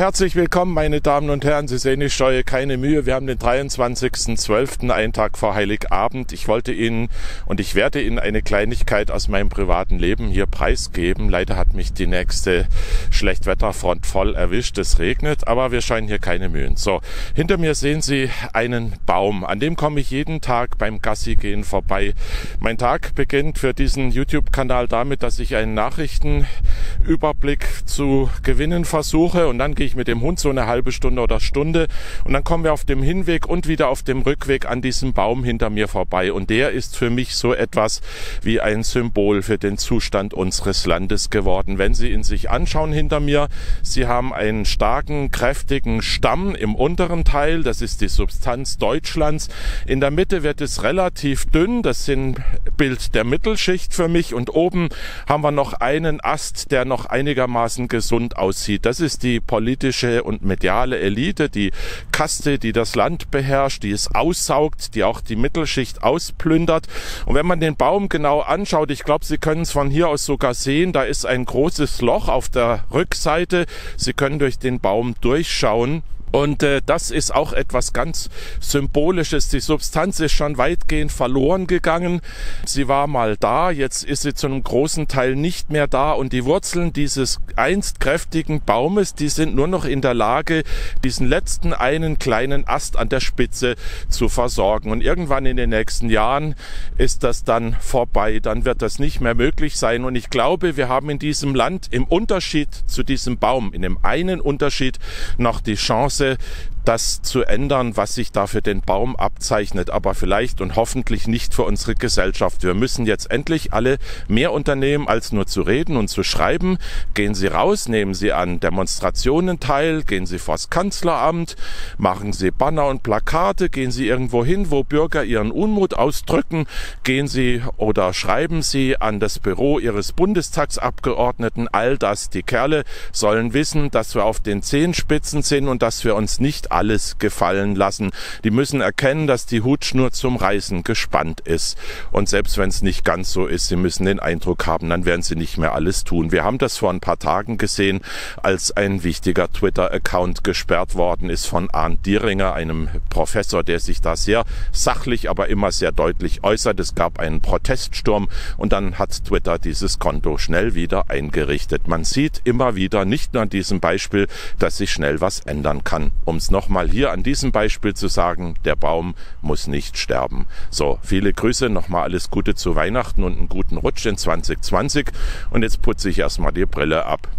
herzlich willkommen, meine Damen und Herren. Sie sehen, ich scheue keine Mühe. Wir haben den 23.12., einen Tag vor Heiligabend. Ich wollte Ihnen und ich werde Ihnen eine Kleinigkeit aus meinem privaten Leben hier preisgeben. Leider hat mich die nächste Schlechtwetterfront voll erwischt. Es regnet, aber wir scheuen hier keine Mühen. So, hinter mir sehen Sie einen Baum. An dem komme ich jeden Tag beim Gassi gehen vorbei. Mein Tag beginnt für diesen YouTube-Kanal damit, dass ich einen Nachrichtenüberblick zu gewinnen versuche und dann gehe ich mit dem Hund so eine halbe Stunde oder Stunde und dann kommen wir auf dem Hinweg und wieder auf dem Rückweg an diesem Baum hinter mir vorbei. Und der ist für mich so etwas wie ein Symbol für den Zustand unseres Landes geworden. Wenn Sie ihn sich anschauen hinter mir, Sie haben einen starken, kräftigen Stamm im unteren Teil, das ist die Substanz Deutschlands. In der Mitte wird es relativ dünn, das sind Bild der Mittelschicht für mich und oben haben wir noch einen Ast, der noch einigermaßen gesund aussieht. Das ist die politische und mediale Elite, die Kaste, die das Land beherrscht, die es aussaugt, die auch die Mittelschicht ausplündert. Und wenn man den Baum genau anschaut, ich glaube, Sie können es von hier aus sogar sehen, da ist ein großes Loch auf der Rückseite. Sie können durch den Baum durchschauen. Und äh, das ist auch etwas ganz Symbolisches. Die Substanz ist schon weitgehend verloren gegangen. Sie war mal da, jetzt ist sie zu einem großen Teil nicht mehr da. Und die Wurzeln dieses einst kräftigen Baumes, die sind nur noch in der Lage, diesen letzten einen kleinen Ast an der Spitze zu versorgen. Und irgendwann in den nächsten Jahren ist das dann vorbei. Dann wird das nicht mehr möglich sein. Und ich glaube, wir haben in diesem Land im Unterschied zu diesem Baum, in dem einen Unterschied noch die Chance, Chance, das zu ändern, was sich da für den Baum abzeichnet, aber vielleicht und hoffentlich nicht für unsere Gesellschaft. Wir müssen jetzt endlich alle mehr unternehmen, als nur zu reden und zu schreiben. Gehen Sie raus, nehmen Sie an Demonstrationen teil, gehen Sie vors Kanzleramt, machen Sie Banner und Plakate, gehen Sie irgendwo hin, wo Bürger ihren Unmut ausdrücken, gehen Sie oder schreiben Sie an das Büro Ihres Bundestagsabgeordneten all das. Die Kerle sollen wissen, dass wir auf den Zehenspitzen sind und dass wir uns nicht alles gefallen lassen. Die müssen erkennen, dass die Hutschnur zum Reißen gespannt ist. Und selbst wenn es nicht ganz so ist, sie müssen den Eindruck haben, dann werden sie nicht mehr alles tun. Wir haben das vor ein paar Tagen gesehen, als ein wichtiger Twitter-Account gesperrt worden ist von Arndt Dieringer, einem Professor, der sich da sehr sachlich, aber immer sehr deutlich äußert. Es gab einen Proteststurm und dann hat Twitter dieses Konto schnell wieder eingerichtet. Man sieht immer wieder, nicht nur an diesem Beispiel, dass sich schnell was ändern kann. Um es noch nochmal hier an diesem Beispiel zu sagen, der Baum muss nicht sterben. So, viele Grüße, nochmal alles Gute zu Weihnachten und einen guten Rutsch in 2020. Und jetzt putze ich erstmal die Brille ab.